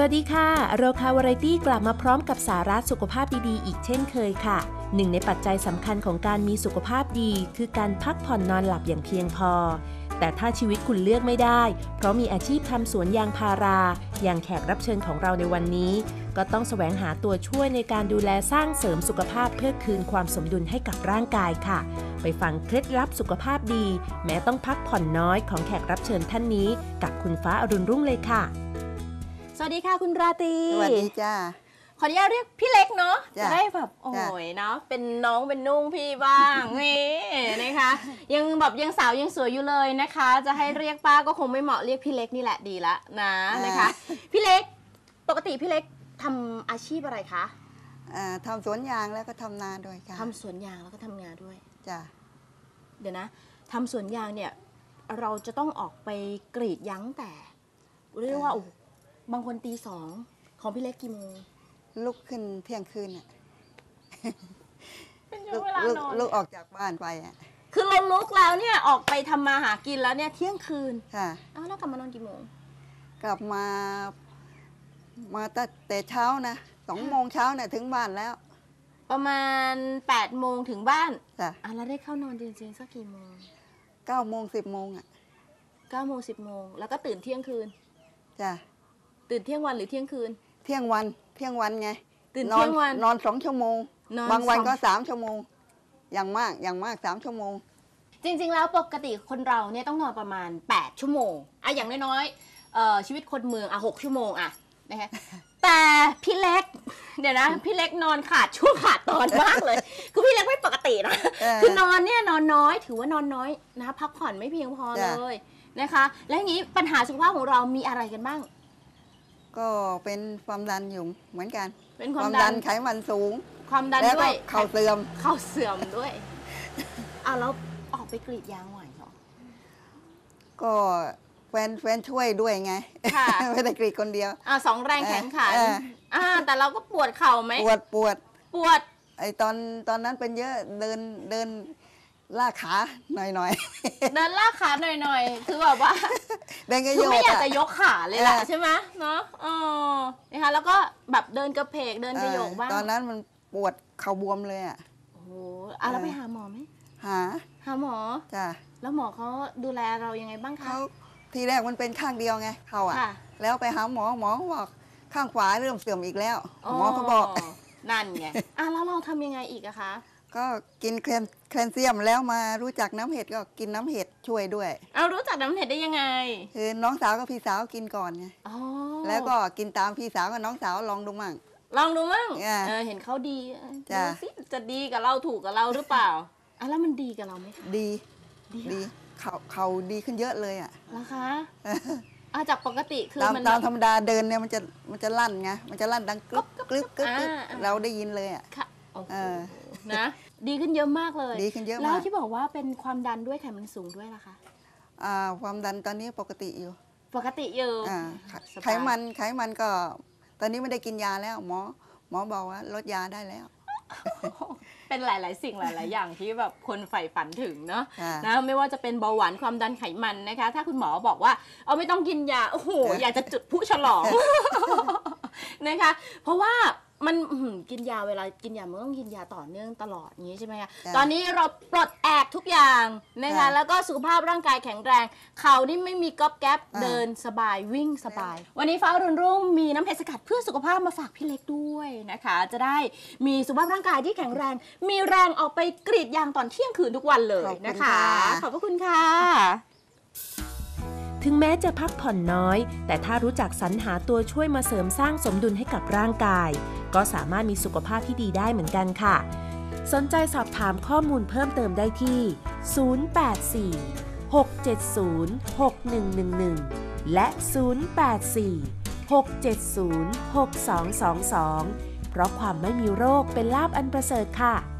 สวัสดีค่ะโรคาวาไรตี้กลับมาพร้อมกับสาระสุขภาพดีๆ อีกเช่นเคยค่ะ หนึ่งในปัจจัยสำคัญของการมีสุขภาพดี คือการพักผ่อนนอนหลับอย่างเพียงพอ แต่ถ้าชีวิตคุณเลือกไม่ได้ เพราะมีอาชีพทำสวนยางพารา อย่างแขกรับเชิญของเราในวันนี้ ก็ต้องแสวงหาตัวช่วยในการดูแลสร้างเสริมสุขภาพเพื่อคืนความสมดุลให้กับร่างกายค่ะ ไปฟังเคล็ดลับสุขภาพดี แม้ต้องพักผ่อนน้อยของแขกรับเชิญท่านนี้ กับคุณฟ้าอรุณรุ่งเลยค่ะ สวัสดีค่ะคุณราตรีสวัสดีจ้าขออนุญาตเรียกพี่เล็กเนาะจ้ะจะได้แบบโอ้จ้ะยเนาะเป็นน้องเป็นนุ่งพี่บ้างนี่นะคะ ยังแบบยังสาวยังสวยอยู่เลยนะคะ จะให้เรียกป้าก็คงไม่เหมาะเรียกพี่เล็กนี่แหละดีละนะนะคะ พี่เล็กปกติพี่เล็กทำอาชีพอะไรคะอ่าทำสวนยางแล้วก็ทำนาด้วยจ้าทำสวนยางแล้วก็ทำงานด้วยจ้าเดี๋ยวนะทำสวนยางเนี่ยเราจะต้องออกไปกรีดยางตั้งแต่ เรียกว่าโอ้โห บางคนตีสองของพี่เล็กกี่โมงลุกขึ้นเที่ยงคืนอะเป็นลุกเวลาลุกนอนลุกออกจากบ้านไปอะคือเราลุกแล้วเนี่ยออกไปทำมาหากินแล้วเนี่ยเที่ยงคืนค่ะ อ้าวแล้วกลับมานอนกี่โมงกลับมา มาตั้งแต่เช้านะสองโมงเช้าเนี่ยถึงบ้านแล้วประมาณ8ปดโมงถึงบ้านจ้ะอะแล้วได้เข้านอนจริงๆสักกี่โมงเก้าโมงสิบโมงอะ9ก้าโมงสิบโมงแล้วก็ตื่นเที่ยงคืน จ้ะ ตื่นเที่ยงวันหรือเที่ยงคืน เที่ยงวันเที่ยงวันไงตื่นนอเที่ยงวันนอนสองชั่วโมง นอนบางวันสอง ก็สามชั่วโมง อย่างมากอย่างมากสามชั่วโมง จริง ๆ แล้วปกติคนเราเนี่ยต้องนอนประมาณ 8 ชั่วโมงอะอย่างน้อยๆเอ่อชีวิตคนเมืองอะหกชั่วโมงอะนะคะแต่พี่เล็ก เดี๋ยวนะ พี่เล็กนอนขาดช่วงขาดตอนมากเลย คือพี่เล็กไม่ปกตินะเออ คือนอนเนี่ยนอนน้อยถือว่านอนน้อยนะพักผ่อนไม่เพียงพอจ้ะเลยนะคะ และอย่างนี้ปัญหาสุขภาพของเรามีอะไรกันบ้าง ก็เป็นความดันอยู่เหมือนกัน เป็นความดันไขมันสูง ความดันแล้วด้ก็วยเข่าเสื่อม เข่าเสื่อมด้วยอะแล้วออกไปกรีดยางไหวเหรอ ก็แฟนแฟนช่วยด้วยไงค่ะ ไม่ได้กรีดคนเดียว อะสองแรงแข็งขันเออ อ่าแต่เราก็ปวดเข่าไหมปวดปวด ปวด ไอตอนตอนนั้นเป็นเยอะเดินเดิน ลากขาหน่อยหน่อยเดินลากขาหน่อยๆ คือแบบว่าๆเดินก็คืโยอกไม่อยากอะจะยกขาเลยแหละเออใช่ไหมเนาะอ๋อนะคะแล้วก็แบบเดินกระเพกเดินกระโยกบ้างตอนนั้นมันปวดเข่าบวมเลยอะ โอ้โหอะแล้วเออไปหาหมอไหมหาหาหมอ จ้ะแล้วหมอเขาดูแลเรายังไงบ้างคะ เขาทีแรกมันเป็นข้างเดียวไงเข่าอะ ค่ะ แล้วไปหาหมอหมอเขาบอกข้างขวาเริ่มเสื่อมอีกแล้ว หมอเขาบอก นั่นไง อะแล้วเราทำยังไงอีกอะคะ ก็กินแคลนแคลเซียมแล้วมารู้จักน้ำเห็ดก็กินน้ำเห็ดช่วยด้วย เอารู้จักน้ำเห็ดได้ยังไง คือน้องสาวกับพี่สาวกินก่อนไงอ๋อแล้วก็กินตามพี่สาวกับน้องสาวลองดูมั่ง ลองดูมั่งอะเออเห็นเขาดีจ้ะ ดูสิจะดีกับเราถูกกับเราหรือเปล่าอะแล้วมันดีกับเราไหมคะ ดีดีดีเขาเขาดีขึ้นเยอะเลยอะแล้วคะอะจากปกติคือตามมัน ตามแบบธรรมดาเดินเนี่ยมันจะมันจะลั่นไงมันจะลั่นดังกรึบกรึ๊บกรึบกรึบกรึบอ่าอ่า เราได้ยินเลยอะ ค่ะโอ้โห เออ นะ ดีขึ้นเยอะมากเลย ดีขึ้นเยอะแล้วมากที่บอกว่าเป็นความดันด้วยไขมันสูงด้วยล่ะคะอ่าความดันตอนนี้ปกติอยู่ ปกติอยู่อ่าสบายไขมันไขมันก็ ตอนนี้ไม่ได้กินยาแล้วหมอหมอบอกว่าลดยาได้แล้ว เป็นหลาย ๆ สิ่งหลาย ๆ อย่างที่แบบคนใฝ่ฝันถึงเนาะ ค่ะ นะไม่ว่าจะเป็นเบาหวานความดันไขมันนะคะ ถ้าคุณหมอบอกว่าเอาไม่ต้องกินยา โอ้โหเอออยากจะจุดพลุฉลอง นะคะ เพราะว่า มันอื้อหือกินยาเวลากินยามันต้องกินยาต่อเนื่องตลอดอย่างนี้ใช่ไหมคะจ้ะตอนนี้เราปลดแอกทุกอย่างนะคะ ค่ะแล้วก็สุขภาพร่างกายแข็งแรง เขานี่ไม่มีก๊อบแก๊บอ่า เดินสบายวิ่งสบาย วันนี้ฟ้ารุ่นรุ่งมีน้ำเพชรสกัดเพื่อสุขภาพมาฝากพี่เล็กด้วยนะคะ จะได้มีสุขภาพร่างกายที่แข็งแรง มีแรงออกไปกรีดยางตอนเที่ยงคืนทุกวันเลยนะคะ ขอบพระคุณค่ะ ถึงแม้จะพักผ่อนน้อย แต่ถ้ารู้จักสรรหาตัวช่วยมาเสริมสร้างสมดุลให้กับร่างกาย ก็สามารถมีสุขภาพที่ดีได้เหมือนกันค่ะ สนใจสอบถามข้อมูลเพิ่มเติมได้ที่ 084 670 6111 และ 084 670 6222 เพราะความไม่มีโรคเป็นลาบอันประเสริฐค่ะ